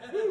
Woo!